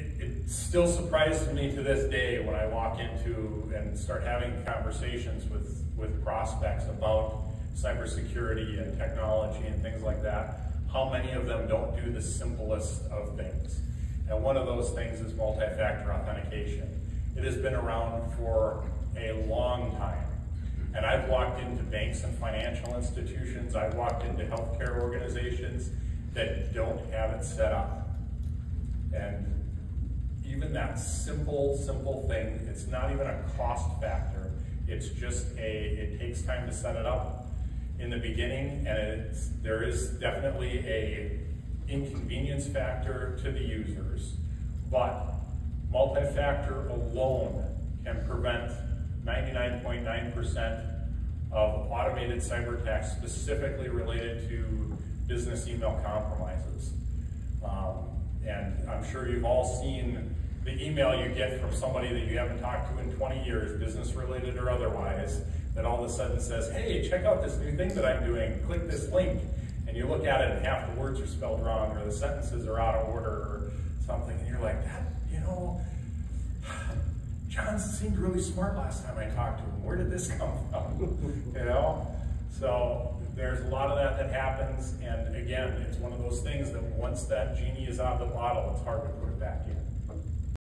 it, it still surprises me to this day when I walk into and start having conversations with, with prospects about cybersecurity and technology and things like that, how many of them don't do the simplest of things. And one of those things is multi-factor authentication. It has been around for a long time. And I've walked into banks and financial institutions, I've walked into healthcare organizations that don't have it set up. Even that simple, simple thing, it's not even a cost factor. It's just a, it takes time to set it up in the beginning, and there is definitely a inconvenience factor to the users, but multi-factor alone can prevent 99.9% of automated cyber attacks specifically related to business email compromises. Um, and I'm sure you've all seen the email you get from somebody that you haven't talked to in 20 years, business related or otherwise, that all of a sudden says, hey, check out this new thing that I'm doing, click this link. And you look at it and half the words are spelled wrong or the sentences are out of order or something. And you're like, that, you know, John seemed really smart last time I talked to him. Where did this come from? you know? So there's a lot of that that happens. And again, it's one of those things that once that genie is out of the bottle, it's hard to put it back in.